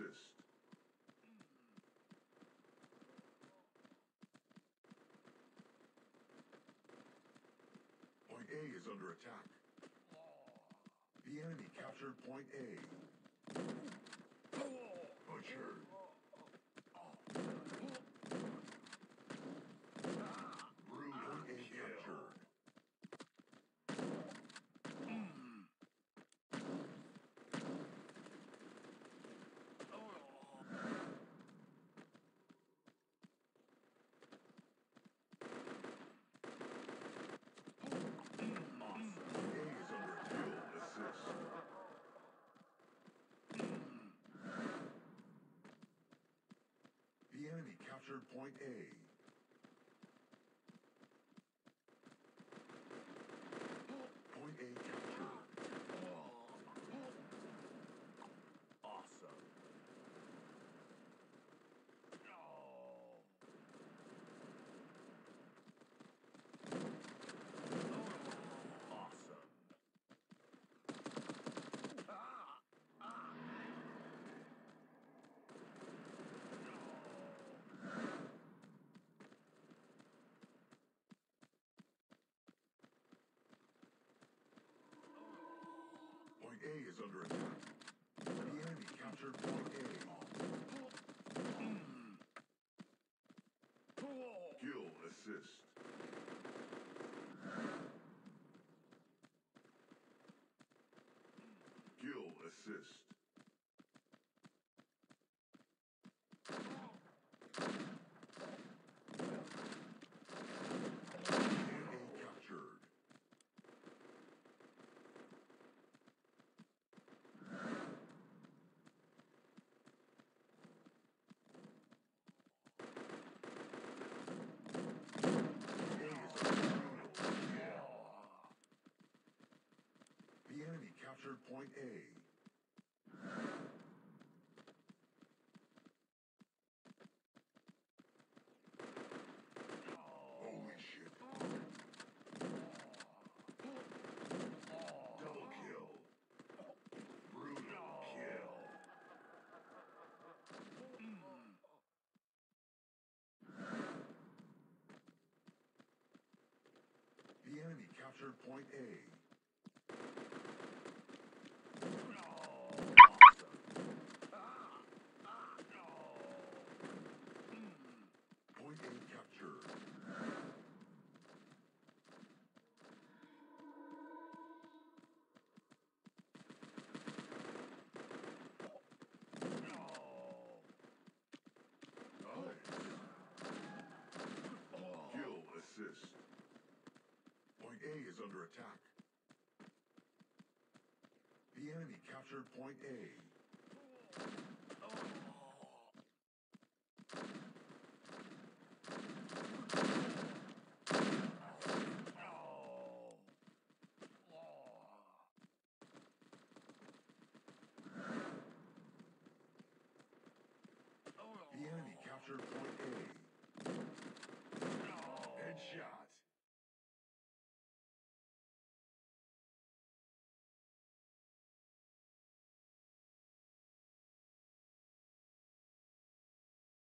assist. Point A is under attack. The enemy captured Point A. Butchered. Brutal Point A captured. Point A is under kill assist. The enemy captured Point A. Point A captured. Awesome. Awesome. A is under attack. The enemy captured Point A. Kill assist. Kill assist. Point A captured. A is under kill. The enemy captured Point A. The enemy captured Point A. Point A captured. Kill assist. A is under attack. The enemy captured Point A. The enemy captured Point A.